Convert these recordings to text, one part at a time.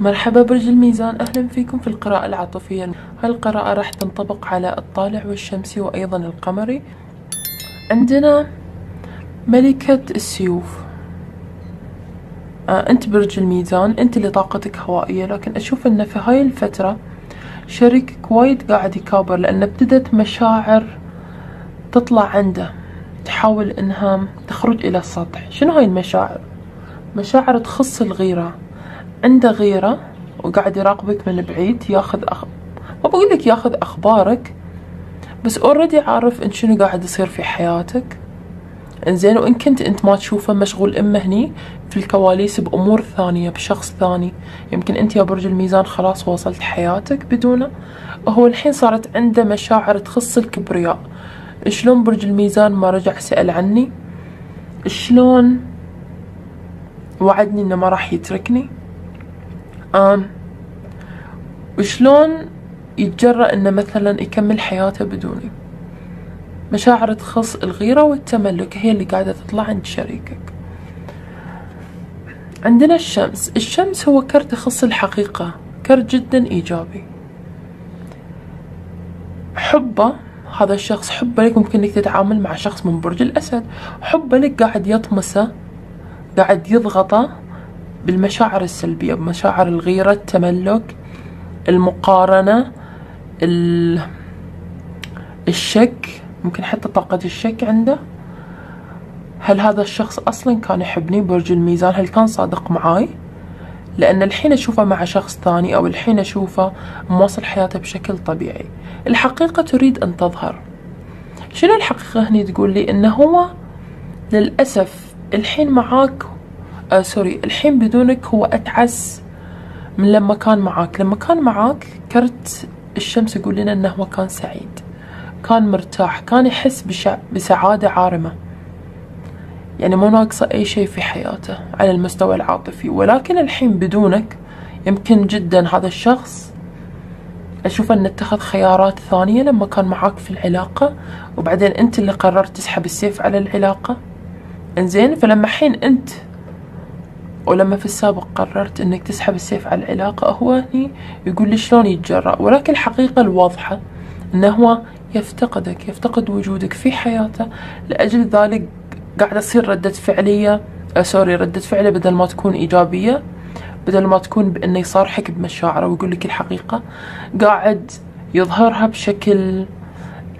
مرحبا برج الميزان. أهلا فيكم في القراءة العاطفية. هاي القراءة راح تنطبق على الطالع والشمسي وأيضا القمري عندنا ملكة السيوف. آه أنت برج الميزان أنت اللي طاقتك هوائية لكن أشوف أن في هاي الفترة شريكك وايد قاعد يكابر لأن ابتدت مشاعر تطلع عنده تحاول إنها تخرج إلى السطح. شنو هاي المشاعر؟ مشاعر تخص الغيرة. عنده غيرة وقاعد يراقبك من بعيد ياخذ أخ... ما بقول لك ياخذ أخبارك بس اوريدي عارف إن شنو قاعد يصير في حياتك. إنزين وإن كنت أنت ما تشوفه مشغول إما هني في الكواليس بأمور ثانية بشخص ثاني. يمكن أنت يا برج الميزان خلاص وصلت حياتك بدونه هو الحين صارت عنده مشاعر تخص الكبرياء. شلون برج الميزان ما رجع سأل عني؟ شلون وعدني إنه ما راح يتركني؟ آم وشلون يتجرأ إنه مثلا يكمل حياته بدوني مشاعر تخص الغيرة والتملك هي اللي قاعدة تطلع عند شريكك. عندنا الشمس. الشمس هو كرت يخص الحقيقة كرت جدا إيجابي. حبه هذا الشخص حبه لك ممكن إنك تتعامل مع شخص من برج الأسد. حبه لك قاعد يطمسه قاعد يضغطه بالمشاعر السلبية بمشاعر الغيرة التملك المقارنة الشك. ممكن حتى طاقة الشك عنده. هل هذا الشخص أصلا كان يحبني؟ برج الميزان هل كان صادق معاي؟ لأن الحين أشوفه مع شخص ثاني أو الحين أشوفه مواصل حياته بشكل طبيعي. الحقيقة تريد أن تظهر. شنو الحقيقة هني تقول لي؟ إنه هو للأسف الحين معاك آه sorry الحين بدونك هو أتعس من لما كان معاك. لما كان معاك كرت الشمس يقول لنا إنه هو كان سعيد. كان مرتاح كان يحس بشع... بسعادة عارمة. يعني مو ناقصة أي شيء في حياته على المستوى العاطفي. ولكن الحين بدونك يمكن جدا هذا الشخص أشوف أن اتخذ خيارات ثانية لما كان معاك في العلاقة. وبعدين أنت اللي قررت تسحب السيف على العلاقة. إنزين فلما حين أنت ولما في السابق قررت أنك تسحب السيف على العلاقة هو هني يقول لي شلون يتجرأ؟ ولكن الحقيقة الواضحة أنه هو يفتقدك يفتقد وجودك في حياته. لأجل ذلك قاعدة تصير ردة فعلية آه سوري ردة فعله بدل ما تكون إيجابية بدل ما تكون بأنه يصارحك بمشاعره ويقول لك الحقيقة قاعد يظهرها بشكل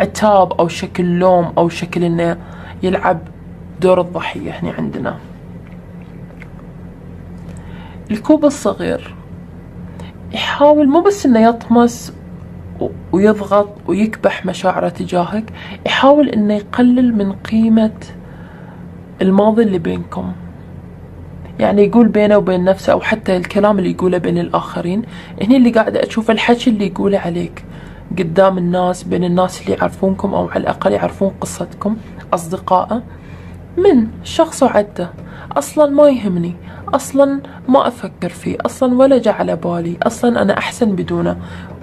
عتاب أو شكل لوم أو شكل أنه يلعب دور الضحية هنا عندنا. الكوب الصغير. يحاول مو بس إنه يطمس ويضغط ويكبح مشاعره تجاهك يحاول إنه يقلل من قيمة الماضي اللي بينكم. يعني يقول بينه وبين نفسه أو حتى الكلام اللي يقوله بين الآخرين هني اللي قاعدة أشوف الحكي اللي يقوله عليك. قدام الناس بين الناس اللي يعرفونكم أو على الأقل يعرفون قصتكم أصدقائه من شخص وعده أصلا ما يهمني. أصلا ما أفكر فيه أصلا ولا جاء على بالي أصلا أنا أحسن بدونه.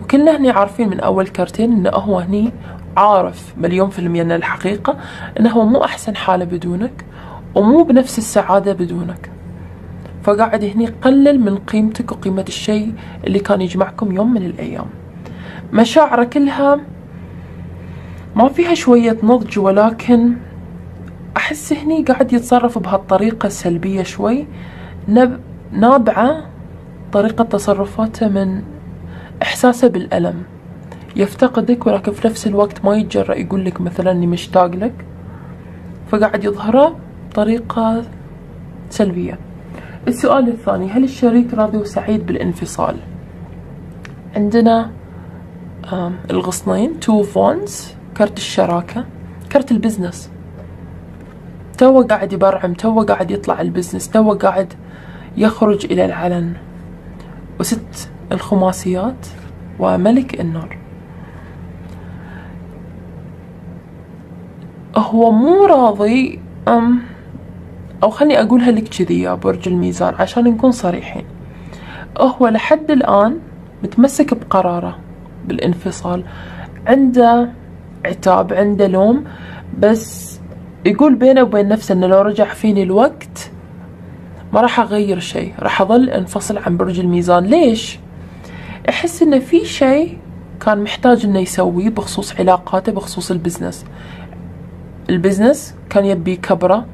وكلنا هني عارفين من أول كرتين إنه هو هني عارف مليون في المية أن الحقيقة إنه هو مو أحسن حالة بدونك ومو بنفس السعادة بدونك. فقاعد هني يقلل من قيمتك وقيمة الشيء اللي كان يجمعكم يوم من الأيام. مشاعره كلها ما فيها شوية نضج ولكن أحس هني قاعد يتصرف بهالطريقة السلبية شوي. نابعة طريقة تصرفاته من إحساسه بالألم. يفتقدك ولكن في نفس الوقت ما يتجرأ يقول لك مثلا إني مشتاق لك. فقاعد يظهره بطريقة سلبية. السؤال الثاني هل الشريك راضي وسعيد بالانفصال؟ عندنا الغصنين Two of Wands كرت الشراكة كرت ال business. تو قاعد يبرعم تو قاعد يطلع ال business تو قاعد يخرج إلى العلن. وست الخماسيات وملك النار. هو مو راضي أم أو خلني أقولها لك كذي يا برج الميزان عشان نكون صريحين. هو لحد الآن متمسك بقراره بالانفصال عنده عتاب عنده لوم بس يقول بينه وبين نفسه إنه لو رجع فيني الوقت ما راح أغير شيء راح أظل أنفصل عن برج الميزان. ليش؟ أحس إنه في شيء كان محتاج إنه يسويه بخصوص علاقاته بخصوص ال business. ال business كان يبي كبرة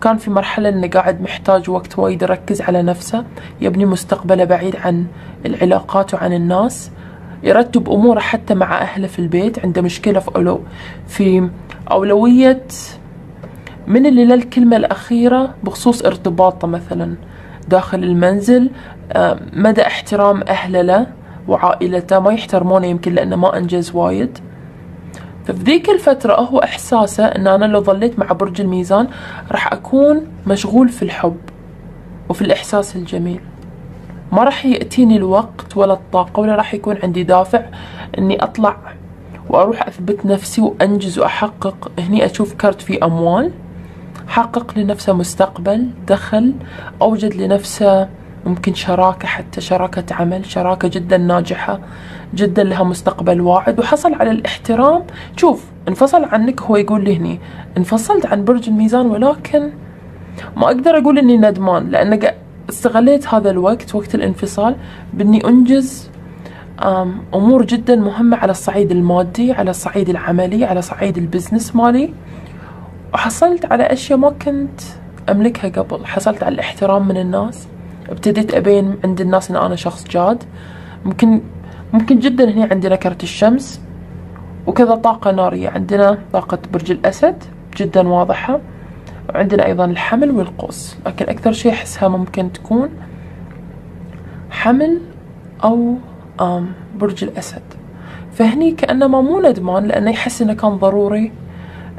كان في مرحلة إنه قاعد محتاج وقت وايد يركز على نفسه يبني مستقبله بعيد عن العلاقات وعن الناس يرتب أموره حتى مع أهله في البيت. عنده مشكلة في أولو في أولوية من اللي للكلمة الأخيرة بخصوص ارتباطه مثلا داخل المنزل آه، مدى احترام أهله له وعائلته. ما يحترمونه يمكن لأنه ما أنجز وايد. ففي ذيك الفترة هو إحساسه أن أنا لو ظليت مع برج الميزان راح أكون مشغول في الحب وفي الإحساس الجميل. ما راح يأتيني الوقت ولا الطاقة ولا راح يكون عندي دافع أني أطلع وأروح أثبت نفسي وأنجز وأحقق. هني أشوف كرت فيه أموال. حقق لنفسه مستقبل دخل أوجد لنفسه ممكن شراكة حتى شراكة عمل شراكة جدا ناجحة جدا لها مستقبل واعد وحصل على الاحترام. شوف انفصل عنك هو يقول لي هني انفصلت عن برج الميزان ولكن ما أقدر أقول إني ندمان لأن استغليت هذا الوقت وقت الانفصال بإني أنجز أمور جدا مهمة على الصعيد المادي على الصعيد العملي على صعيد البزنس مالي. وحصلت على أشياء ما كنت أملكها قبل. حصلت على الاحترام من الناس. ابتديت أبين عند الناس إن أنا شخص جاد. ممكن ممكن جدا هنا عندنا كرت الشمس. وكذا طاقة نارية. عندنا طاقة برج الأسد جدا واضحة. وعندنا أيضا الحمل والقوس. لكن أكثر شيء أحسها ممكن تكون حمل أو برج الأسد. فهني كأنما مو ندمان لأنه يحس إنه كان ضروري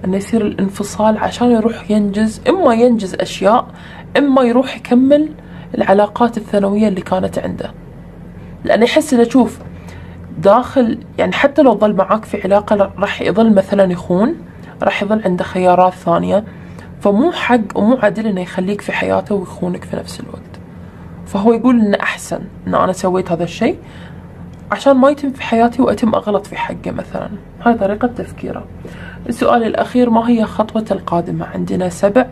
إنه يصير الانفصال عشان يروح ينجز إما ينجز أشياء إما يروح يكمل العلاقات الثانوية اللي كانت عنده. لأنه يحس إنه شوف داخل يعني حتى لو ظل معاك في علاقة راح يظل مثلا يخون راح يظل عنده خيارات ثانية. فمو حق ومو عدل إنه يخليك في حياته ويخونك في نفس الوقت. فهو يقول إنه أحسن إن أنا سويت هذا الشيء عشان ما يتم في حياتي وأتم أغلط في حقه مثلا. هاي طريقة تفكيره. السؤال الأخير ما هي خطوة القادمة؟ عندنا سبع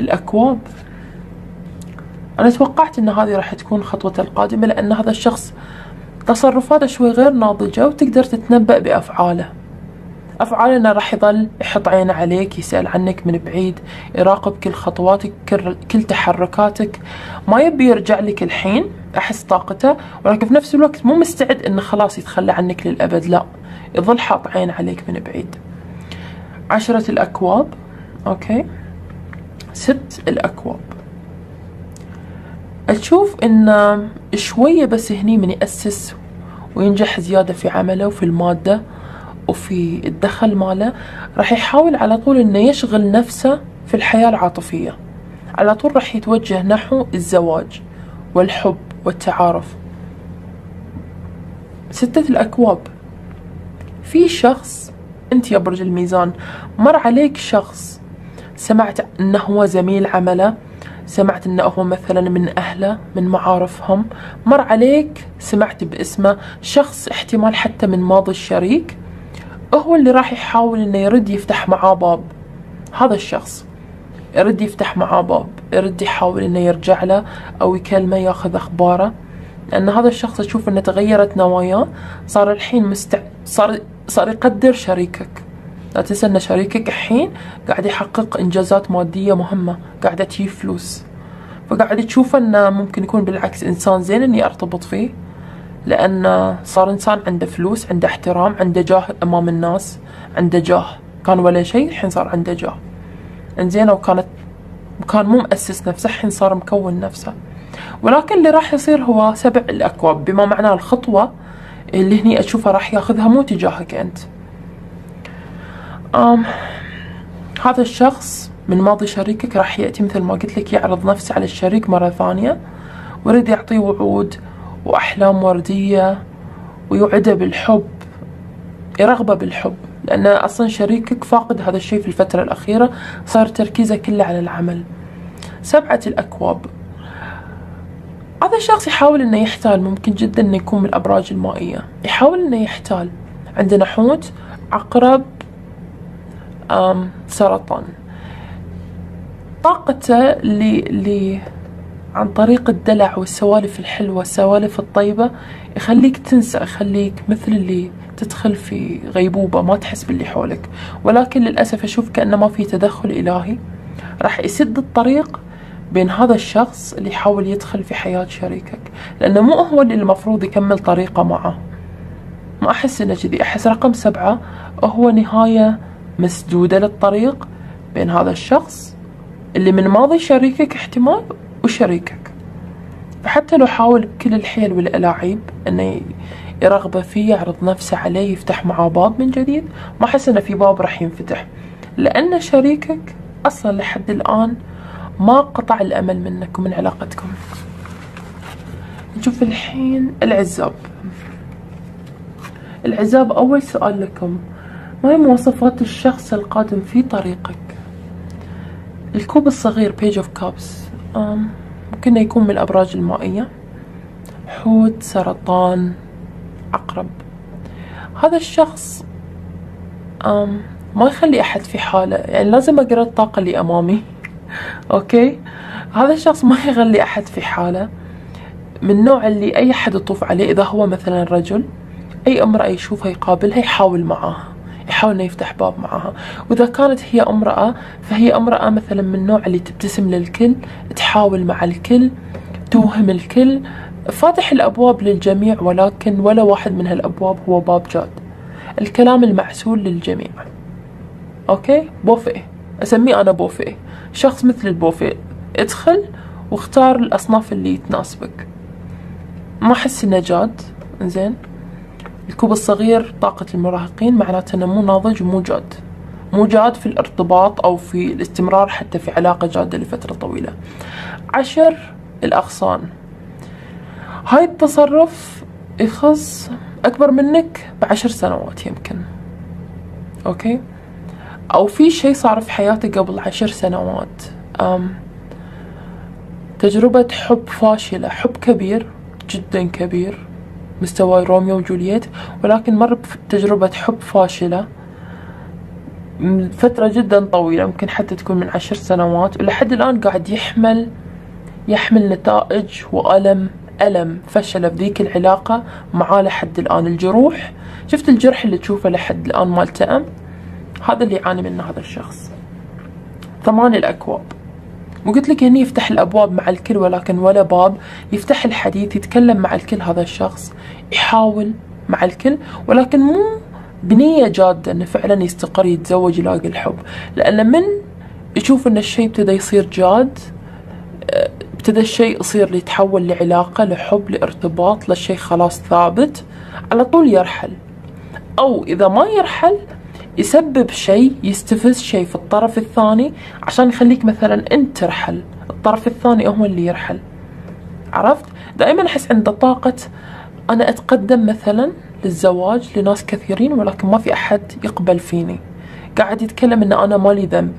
الأكواب. أنا توقعت أن هذه راح تكون خطوة القادمة لأن هذا الشخص تصرفاته شوي غير ناضجة وتقدر تتنبأ بأفعاله. أفعالنا راح يظل يحط عينه عليك يسأل عنك من بعيد يراقب كل خطواتك كل تحركاتك. ما يبي يرجع لك الحين أحس طاقته ولكن في نفس الوقت مو مستعد إنه خلاص يتخلى عنك للأبد لا. يظل حاط عين عليك من بعيد. عشرة الأكواب. أوكي. ست الأكواب. أشوف إن شوية بس هني من يأسس وينجح زيادة في عمله وفي المادة وفي الدخل ماله. راح يحاول على طول إنه يشغل نفسه في الحياة العاطفية. على طول راح يتوجه نحو الزواج والحب والتعارف. ستة الأكواب. في شخص أنت يا برج الميزان. مر عليك شخص سمعت أنه هو زميل عمله سمعت أنه هو مثلا من أهله من معارفهم. مر عليك سمعت باسمه. شخص احتمال حتى من ماضي الشريك. هو اللي راح يحاول إنه يرد يفتح معاه باب. هذا الشخص يرد يفتح معاه باب يرد يحاول إنه يرجع له أو يكلمه ياخذ أخباره. لأن هذا الشخص أشوف إنه تغيرت نواياه. صار الحين مستع صار صار يقدر شريكك. لا تنسى إن شريكك الحين قاعد يحقق إنجازات مادية مهمة قاعدة تجيب فلوس. فقاعد تشوف إنه ممكن يكون بالعكس إنسان زين إني أرتبط فيه. لأن صار إنسان عنده فلوس عنده احترام عنده جاه أمام الناس عنده جاه. كان ولا شيء الحين صار عنده جاه. إنزين وكانت كان مو مؤسس نفسه الحين صار مكون نفسه. ولكن اللي راح يصير هو سبع الأكواب بما معناه الخطوة اللي هني اشوفها راح ياخذها مو تجاهك أنت. أم هذا الشخص من ماضي شريكك راح يأتي مثل ما قلت لك يعرض نفسه على الشريك مرة ثانية ويريد يعطيه وعود وأحلام وردية ويوعده بالحب يرغبه بالحب لأن أصلا شريكك فاقد هذا الشيء في الفترة الأخيرة صار تركيزه كله على العمل. سبعة الأكواب. هذا الشخص يحاول إنه يحتال ممكن جدا إنه يكون من الأبراج المائية. يحاول إنه يحتال. عندنا حوت عقرب أم سرطان. طاقته ل عن طريق الدلع والسوالف الحلوة السوالف الطيبة يخليك تنسى يخليك مثل اللي تدخل في غيبوبة ما تحس باللي حولك. ولكن للأسف أشوف كأنه ما في تدخل إلهي. راح يسد الطريق بين هذا الشخص اللي يحاول يدخل في حياة شريكك. لأنه مو هو اللي المفروض يكمل طريقه معه. ما أحس إنه كذي. أحس رقم سبعة هو نهاية مسدودة للطريق بين هذا الشخص اللي من ماضي شريكك احتمال وشريكك. فحتى لو حاول بكل الحيل والألاعيب إنه يرغبه فيه يعرض نفسه عليه يفتح معاه باب من جديد ما أحس إنه في باب راح ينفتح. لأن شريكك أصلا لحد الآن ما قطع الأمل منك ومن علاقتكم. نشوف الحين العزاب. العزاب أول سؤال لكم. ما هي مواصفات الشخص القادم في طريقك؟ الكوب الصغير Page of Cups ممكن يكون من الأبراج المائية. حوت سرطان عقرب. هذا الشخص ما يخلي أحد في حالة. يعني لازم أقرأ الطاقة اللي أمامي. أوكي؟ هذا الشخص ما يخلي أحد في حاله. من النوع اللي أي أحد يطوف عليه إذا هو مثلا رجل أي امرأة يشوفها يقابلها يحاول معاها يحاول إنه يفتح باب معها وإذا كانت هي امرأة فهي امرأة مثلا من النوع اللي تبتسم للكل تحاول مع الكل توهم الكل. فاتح الأبواب للجميع ولكن ولا واحد من هالأبواب هو باب جاد. الكلام المعسول للجميع. okay؟ بوفيه أسميه أنا بوفيه شخص مثل البوفيه ادخل واختار الأصناف اللي تناسبك. ما أحس إنه جاد. زين الكوب الصغير طاقة المراهقين معناته إنه مو ناضج ومو جاد. مو جاد في الارتباط أو في الاستمرار حتى في علاقة جادة لفترة طويلة. عشر الأغصان. هاي التصرف يخص أكبر منك بعشر سنوات يمكن. okay؟ أو في شيء صار في حياتك قبل عشر سنوات. أم تجربة حب فاشلة حب كبير جدا كبير مستوى روميو وجولييت ولكن مر بتجربة حب فاشلة. فترة جدا طويلة ممكن حتى تكون من عشر سنوات ولحد الآن قاعد يحمل يحمل نتائج وألم ألم فشل في ذيك العلاقة معاه لحد الآن. الجروح شفت الجرح اللي تشوفه لحد الآن ما التأم هذا اللي يعاني منه هذا الشخص. ثمان الأكواب. وقلت لك هني يفتح الأبواب مع الكل ولكن ولا باب. يفتح الحديث يتكلم مع الكل هذا الشخص. يحاول مع الكل ولكن مو بنية جادة إنه فعلا يستقر يتزوج يلاقي الحب. لأن من يشوف إن الشيء ابتدى يصير جاد ابتدى الشيء يصير يتحول لعلاقة لحب لارتباط لشيء خلاص ثابت على طول يرحل. أو إذا ما يرحل يسبب شيء يستفز شيء في الطرف الثاني عشان يخليك مثلا أنت ترحل الطرف الثاني هو اللي يرحل. عرفت؟ دائما أحس عنده طاقة أنا أتقدم مثلا للزواج لناس كثيرين ولكن ما في أحد يقبل فيني. قاعد يتكلم إن أنا مالي ذنب.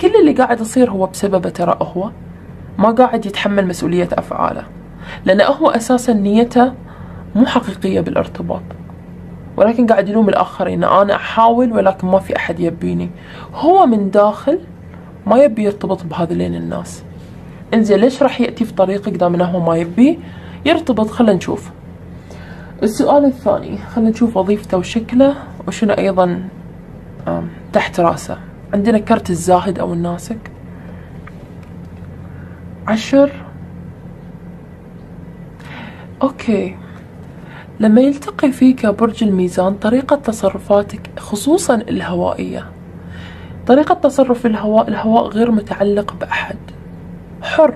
كل اللي قاعد يصير هو بسببه ترى هو ما قاعد يتحمل مسؤولية أفعاله. لأنه هو أساسا نيته مو حقيقية بالارتباط. ولكن قاعد يلوم الآخرين. أنا أحاول ولكن ما في أحد يبيني. هو من داخل ما يبي يرتبط بهذلين الناس. إنزين ليش راح يأتي في طريقك دام إنه هو ما يبي يرتبط؟ خلينا نشوف. السؤال الثاني خلينا نشوف وظيفته وشكله وشنو أيضا تحت رأسه. عندنا كرت الزاهد أو الناسك. عشر. أوكي. لما يلتقي فيك برج الميزان طريقة تصرفاتك خصوصا الهوائية. طريقة تصرف الهواء الهواء غير متعلق بأحد. حر.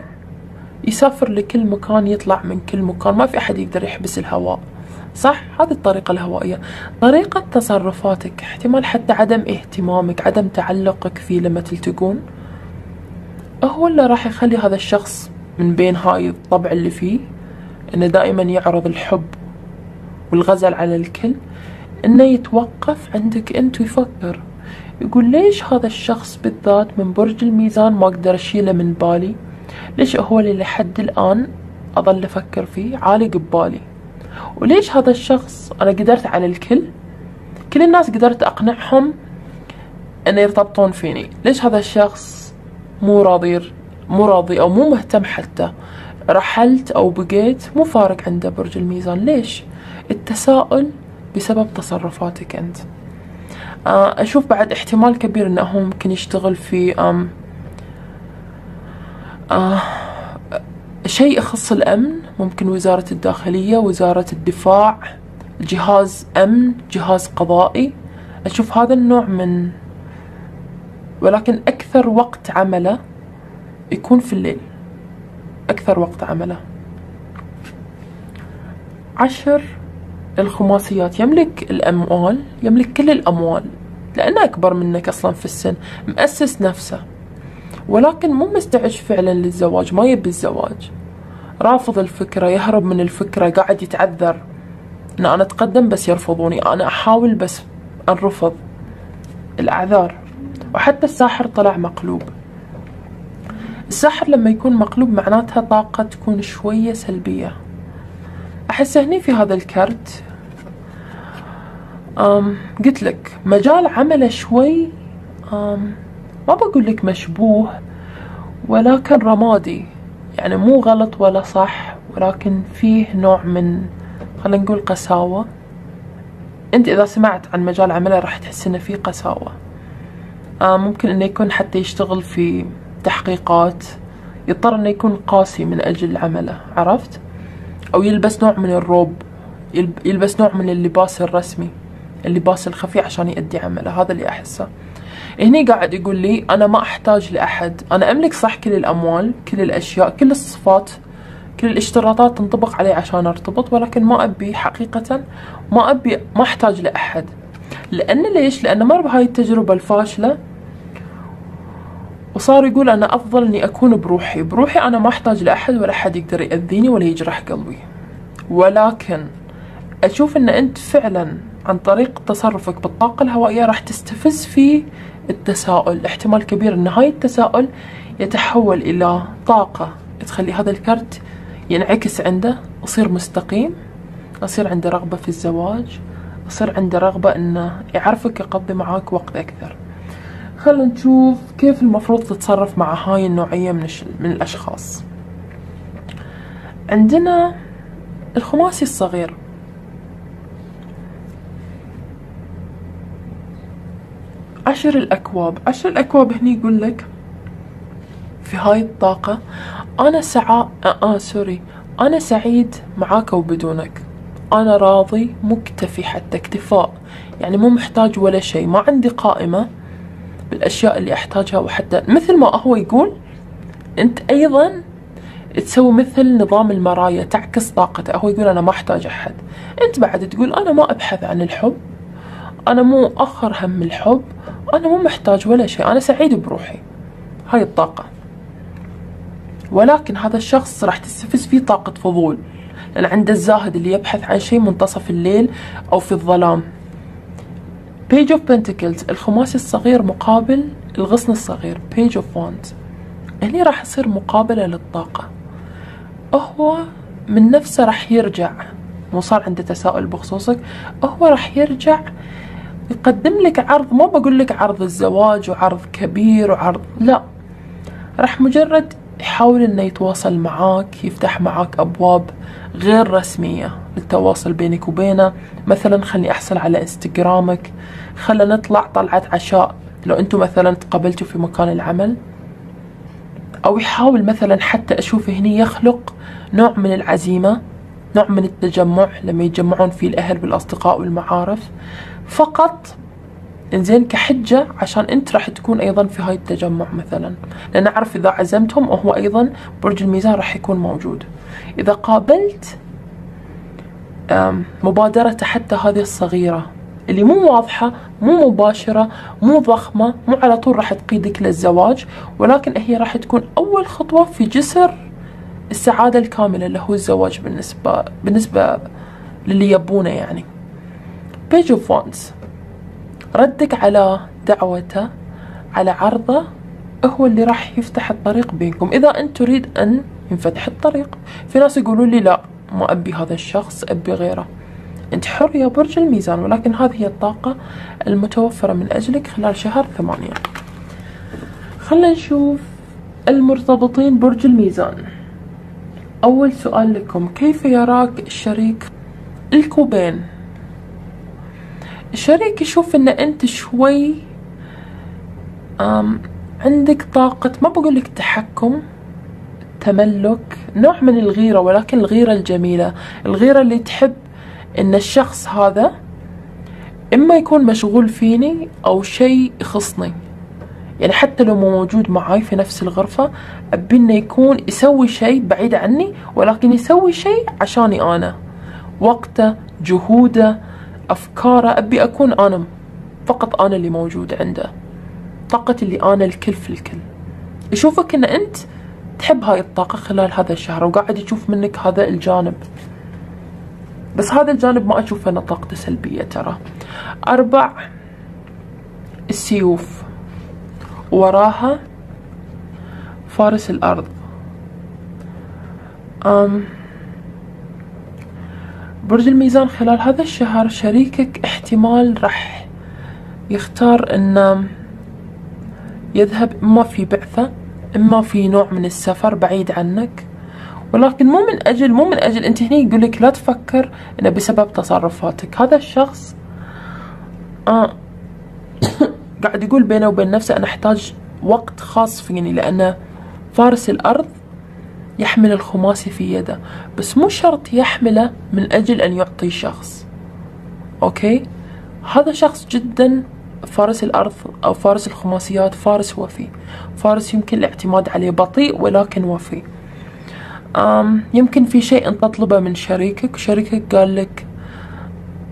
يسافر لكل مكان يطلع من كل مكان. ما في أحد يقدر يحبس الهواء. صح؟ هذه الطريقة الهوائية. طريقة تصرفاتك احتمال حتى عدم اهتمامك عدم تعلقك فيه لما تلتقون. هو اللي راح يخلي هذا الشخص من بين هاي الطبع اللي فيه إنه دائما يعرض الحب والغزل على الكل إنه يتوقف عندك أنت ويفكر. يقول ليش هذا الشخص بالذات من برج الميزان ما أقدر اشيله من بالي؟ ليش هو اللي لحد الآن أظل أفكر فيه عالق ببالي؟ وليش هذا الشخص أنا قدرت على الكل؟ كل الناس قدرت أقنعهم إنه يرتبطون فيني. ليش هذا الشخص مو راضي مو راضي أو مو مهتم حتى؟ رحلت أو بقيت مو فارق عنده برج الميزان. ليش؟ التساؤل بسبب تصرفاتك أنت. آه، أشوف بعد احتمال كبير أنه ممكن يشتغل في أم آه شيء يخص الأمن ممكن وزارة الداخلية وزارة الدفاع جهاز أمن جهاز قضائي. أشوف هذا النوع من ولكن أكثر وقت عمله يكون في الليل. أكثر وقت عمله. عشر الخماسيات. يملك الأموال يملك كل الأموال لأنه أكبر منك أصلا في السن مؤسس نفسه. ولكن مو مستعج فعلا للزواج ما يبي الزواج. رافض الفكرة يهرب من الفكرة قاعد يتعذر. إن أنا أتقدم بس يرفضوني أنا أحاول بس أنرفض. الأعذار. وحتى الساحر طلع مقلوب. الساحر لما يكون مقلوب معناتها طاقة تكون شوية سلبية. أحس هني في هذا الكرت. أم قلت لك مجال عمله شوي أم ما بقول لك مشبوه ولكن رمادي. يعني مو غلط ولا صح ولكن فيه نوع من خلينا نقول قساوة. أنت إذا سمعت عن مجال عمله راح تحس إنه فيه قساوة. آه ممكن إنه يكون حتى يشتغل في تحقيقات يضطر إنه يكون قاسي من أجل عمله عرفت؟ أو يلبس نوع من الروب يلبس نوع من اللباس الرسمي اللباس الخفي عشان يؤدي عمله. هذا اللي أحسه. هني قاعد يقول لي أنا ما أحتاج لأحد. أنا أملك صح كل الأموال كل الأشياء كل الصفات كل الاشتراطات تنطبق علي عشان أرتبط ولكن ما أبي حقيقة ما أبي ما أحتاج لأحد. لأن ليش؟ لأن مر بهاي التجربة الفاشلة. وصار يقول أنا أفضل إني أكون بروحي. بروحي أنا ما أحتاج لأحد ولا أحد يقدر يأذيني ولا يجرح قلبي. ولكن أشوف إن أنت فعلا عن طريق تصرفك بالطاقة الهوائية راح تستفز في التساؤل. احتمال كبير إن هاي التساؤل يتحول إلى طاقة. تخلي هذا الكرت ينعكس عنده يصير مستقيم يصير عنده رغبة في الزواج يصير عنده رغبة إنه يعرفك يقضي معاك وقت أكثر. خلينا نشوف كيف المفروض تتصرف مع هاي النوعية من, من الأشخاص. عندنا الخماسي الصغير. عشر الأكواب. عشر الأكواب هني يقول لك في هاي الطاقة أنا سعى آه, آه سوري. أنا سعيد معاك وبدونك. أنا راضي مكتفي حتى اكتفاء. يعني مو محتاج ولا شيء. ما عندي قائمة. بالأشياء اللي أحتاجها وحتى مثل ما هو يقول أنت أيضا تسوي مثل نظام المرايا تعكس طاقته. هو يقول أنا ما أحتاج أحد. أنت بعد تقول أنا ما أبحث عن الحب. أنا مو أخر هم الحب. أنا مو محتاج ولا شيء. أنا سعيد بروحي. هاي الطاقة. ولكن هذا الشخص راح تستفز فيه طاقة فضول. لأن عنده الزاهد اللي يبحث عن شيء منتصف الليل أو في الظلام. Page of Pentacles الخماسي الصغير مقابل الغصن الصغير. Page of Wands. هني راح يصير مقابلة للطاقة. هو من نفسه راح يرجع. مو صار عنده تساؤل بخصوصك. هو راح يرجع يقدم لك عرض. ما بقول لك عرض الزواج وعرض كبير وعرض لا. راح مجرد يحاول إنه يتواصل معاك يفتح معاك أبواب غير رسمية للتواصل بينك وبينه. مثلا خلني أحصل على إنستغرامك خلنا نطلع طلعة عشاء. لو أنتم مثلا تقابلتوا في مكان العمل أو يحاول مثلا حتى أشوف هني يخلق نوع من العزيمة نوع من التجمع لما يتجمعون فيه الأهل والأصدقاء والمعارف. فقط إنزين كحجة عشان أنت راح تكون أيضا في هاي التجمع مثلا. لأن أعرف إذا عزمتهم وهو أيضا برج الميزان راح يكون موجود. إذا قابلت مبادرته حتى هذه الصغيرة اللي مو واضحة مو مباشرة مو ضخمة مو على طول راح تقيدك للزواج ولكن هي راح تكون أول خطوة في جسر السعادة الكاملة اللي هو الزواج بالنسبة بالنسبة للي يبونه يعني. Page of Wands ردك على دعوته على عرضه هو اللي راح يفتح الطريق بينكم. إذا أنت تريد أن ينفتح الطريق في ناس يقولوا لي لا ما أبي هذا الشخص أبي غيره. أنت حر يا برج الميزان ولكن هذه هي الطاقة المتوفرة من أجلك خلال شهر ثمانية. خلنا نشوف المرتبطين برج الميزان. أول سؤال لكم كيف يراك الشريك الكوبين؟ الشريك يشوف إن أنت شوي عندك طاقة ما بقول لك تحكم تملك نوع من الغيرة ولكن الغيرة الجميلة الغيرة اللي تحب إن الشخص هذا إما يكون مشغول فيني أو شيء يخصني. يعني حتى لو مو موجود معاي في نفس الغرفة أبي إنه يكون يسوي شيء بعيد عني ولكن يسوي شيء عشاني أنا. وقته جهوده أفكاره أبي أكون أنا فقط أنا اللي موجود عنده. طاقتي اللي أنا الكل في الكل. يشوفك إن أنت تحب هاي الطاقة خلال هذا الشهر وقاعد يشوف منك هذا الجانب. بس هذا الجانب ما أشوف أنه طاقته سلبية ترى. أربع السيوف. وراها فارس الأرض. أم برج الميزان خلال هذا الشهر شريكك احتمال راح يختار أن يذهب إما في بعثة إما في نوع من السفر بعيد عنك. ولكن مو من أجل مو من أجل أنت هني يقول لك لا تفكر إنه بسبب تصرفاتك. هذا الشخص آه قاعد يقول بينه وبين نفسه أنا أحتاج وقت خاص فيني لأن فارس الأرض يحمل الخماسي في يده بس مو شرط يحمله من أجل أن يعطي شخص. أوكي؟ هذا شخص جدا فارس الأرض أو فارس الخماسيات فارس وفي. فارس يمكن الاعتماد عليه بطيء ولكن وفي. أم يمكن في شيء أنت تطلبه من شريكك. شريكك قال لك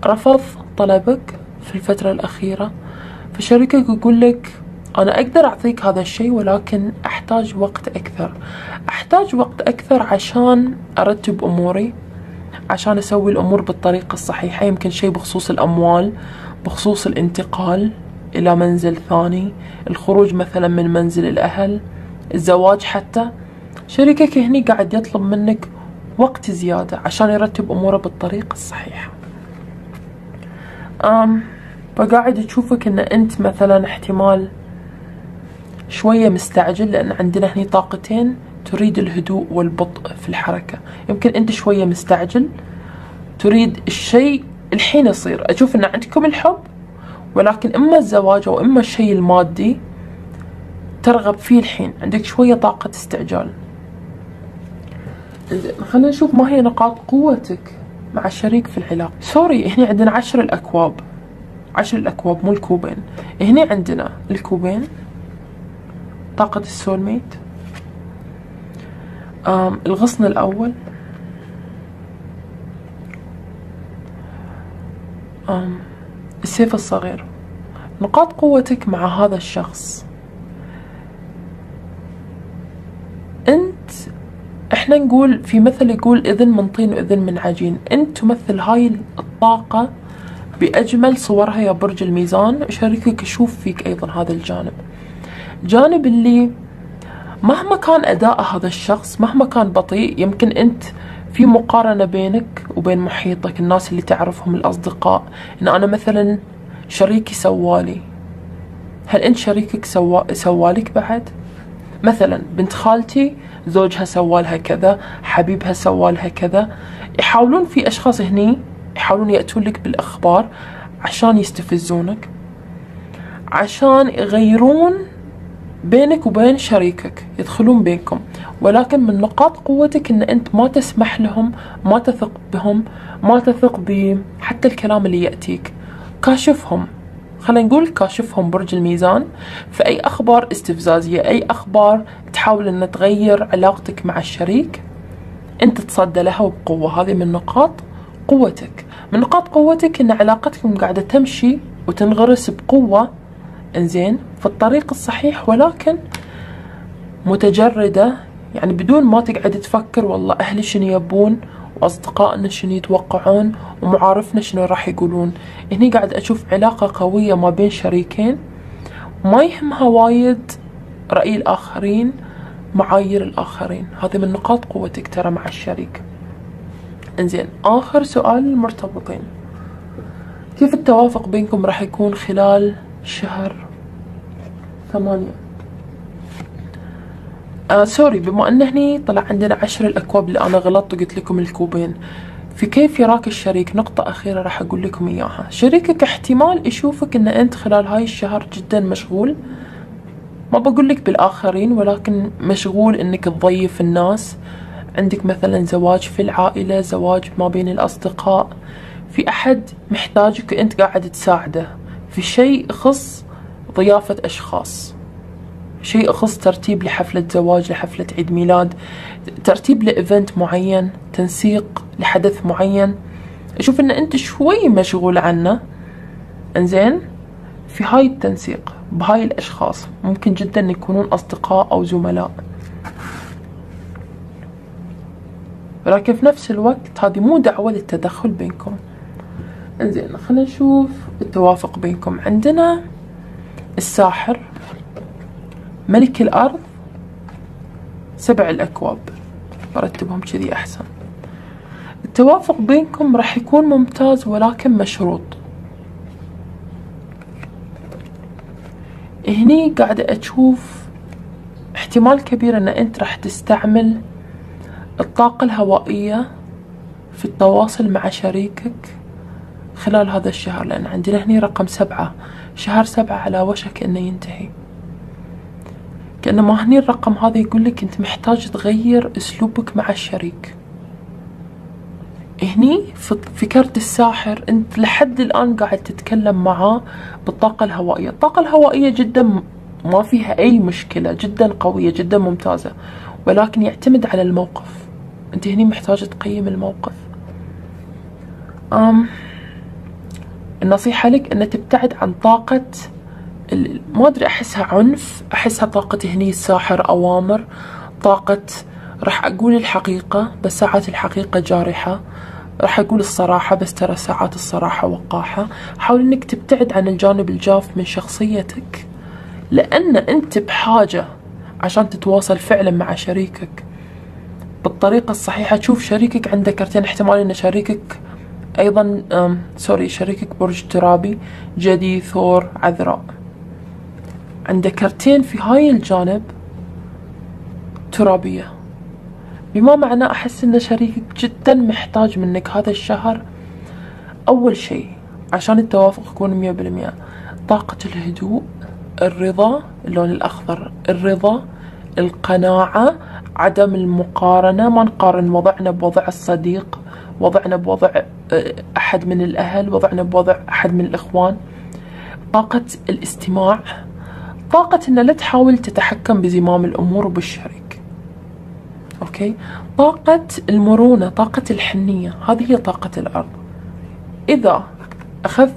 رفض طلبك في الفترة الأخيرة. فشريكك يقول لك أنا أقدر أعطيك هذا الشيء ولكن أحتاج وقت أكثر. أحتاج وقت أكثر عشان أرتب أموري عشان أسوي الأمور بالطريقة الصحيحة يمكن شيء بخصوص الأموال بخصوص الانتقال إلى منزل ثاني الخروج مثلا من منزل الأهل الزواج حتى. شريكك هني قاعد يطلب منك وقت زيادة عشان يرتب أموره بالطريقة الصحيحة. أم فقاعد تشوفك إن أنت مثلا احتمال شوية مستعجل لأن عندنا هني طاقتين تريد الهدوء والبطء في الحركة. يمكن أنت شوية مستعجل تريد الشيء الحين يصير. أشوف إن عندكم الحب ولكن إما الزواج أو إما الشيء المادي ترغب فيه الحين. عندك شوية طاقة استعجال. خلينا نشوف ما هي نقاط قوتك مع الشريك في العلاقة. سوري هنا عندنا عشر الأكواب. عشر الأكواب مو الكوبين. هنا عندنا الكوبين. طاقة السولميت الغصن الأول. السيف الصغير. نقاط قوتك مع هذا الشخص. أنت إحنا نقول في مثل يقول إذن من طين وإذن من عجين. أنت تمثل هاي الطاقة بأجمل صورها يا برج الميزان. شريكك يشوف فيك أيضا هذا الجانب. جانب اللي مهما كان أداء هذا الشخص مهما كان بطيء يمكن أنت في مقارنة بينك وبين محيطك الناس اللي تعرفهم الأصدقاء إن أنا مثلا شريكي سوالي هل أنت شريكك سوا سوالك بعد؟ مثلا بنت خالتي زوجها سوالها كذا حبيبها سوالها كذا يحاولون في أشخاص هني يحاولون يأتون لك بالأخبار عشان يستفزونك عشان يغيرون بينك وبين شريكك يدخلون بينكم. ولكن من نقاط قوتك إن أنت ما تسمح لهم ما تثق بهم ما تثق بحتى الكلام اللي يأتيك. كاشفهم. خلينا نقول كاشفهم برج الميزان. في أي أخبار استفزازية أي أخبار تحاول أن تغير علاقتك مع الشريك أنت تصدى لها وبقوة هذه من نقاط قوتك. من نقاط قوتك إن علاقتكم قاعدة تمشي وتنغرس بقوة إنزين في الطريق الصحيح ولكن متجردة يعني بدون ما تقعد تفكر والله أهلي شنو يبون وأصدقائنا شنو يتوقعون ومعارفنا شنو راح يقولون. هني قاعد أشوف علاقة قوية ما بين شريكين. ما يهمها وايد رأي الآخرين معايير الآخرين. هذه من نقاط قوتك ترى مع الشريك. إنزين آخر سؤال المرتبطين كيف التوافق بينكم راح يكون خلال شهر ثمانية. آه سوري بما أن هني طلع عندنا عشر الأكواب اللي أنا غلطت وقلت لكم الكوبين في كيف يراك الشريك؟ نقطة أخيرة راح أقول لكم إياها. شريكك احتمال يشوفك أن أنت خلال هاي الشهر جدا مشغول. ما بقول لك بالآخرين ولكن مشغول أنك تضيف الناس. عندك مثلا زواج في العائلة زواج ما بين الأصدقاء. في أحد محتاجك أنت قاعد تساعده. في شيء يخص ضيافة أشخاص. شيء يخص ترتيب لحفلة زواج لحفلة عيد ميلاد ترتيب لإيفنت معين تنسيق لحدث معين. أشوف أن أنت شوي مشغول عنه. إنزين؟ في هاي التنسيق بهاي الأشخاص. ممكن جدا يكونون أصدقاء أو زملاء. ولكن في نفس الوقت هذه مو دعوة للتدخل بينكم. انزين خلينا نشوف التوافق بينكم. عندنا الساحر ملك الأرض سبع الأكواب. برتبهم كذي أحسن. التوافق بينكم راح يكون ممتاز ولكن مشروط. هني قاعدة أشوف احتمال كبير أن أنت راح تستعمل الطاقة الهوائية في التواصل مع شريكك. خلال هذا الشهر لأن عندنا هني رقم سبعة. شهر سبعة على وشك أنه ينتهي. كأنما هني الرقم هذا يقول لك أنت محتاج تغير أسلوبك مع الشريك. هني في كرت الساحر أنت لحد الآن قاعد تتكلم معاه بالطاقة الهوائية. الطاقة الهوائية جدا ما فيها أي مشكلة جدا قوية جدا ممتازة ولكن يعتمد على الموقف. أنت هني محتاج تقيم الموقف. أم النصيحة لك أن تبتعد عن طاقة ما أدري أحسها عنف أحسها طاقة هني الساحر أوامر طاقة راح أقول الحقيقة بس ساعات الحقيقة جارحة راح أقول الصراحة بس ترى ساعات الصراحة وقاحة. حاول أنك تبتعد عن الجانب الجاف من شخصيتك لأن أنت بحاجة عشان تتواصل فعلا مع شريكك. بالطريقة الصحيحة تشوف شريكك عنده كرتين احتمال أن شريكك أيضا sorry شريكك برج ترابي جدي ثور عذراء. عنده كرتين في هاي الجانب ترابية. بما معناه أحس أن شريكك جدا محتاج منك هذا الشهر؟ أول شيء عشان التوافق يكون مية بالمية طاقة الهدوء الرضا اللون الأخضر الرضا القناعة عدم المقارنة. ما نقارن وضعنا بوضع الصديق. وضعنا بوضع آه، أحد من الأهل وضعنا بوضع أحد من الإخوان. طاقة الاستماع طاقة أن لا تحاول تتحكم بزمام الأمور وبالشريك. okay؟ طاقة المرونة طاقة الحنية هذه هي طاقة الأرض. إذا أخذت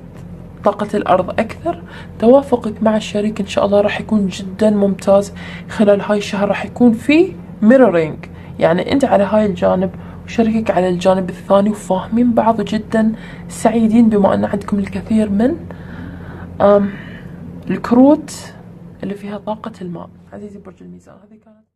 طاقة الأرض أكثر توافقك مع الشريك إن شاء الله راح يكون جدا ممتاز. خلال هاي الشهر راح يكون في mirroring يعني أنت على هاي الجانب وشريكك على الجانب الثاني وفاهمين بعض جدا سعيدين بما أن عندكم الكثير من الكروت اللي فيها طاقة الماء. عزيزي برج الميزان هذه كانت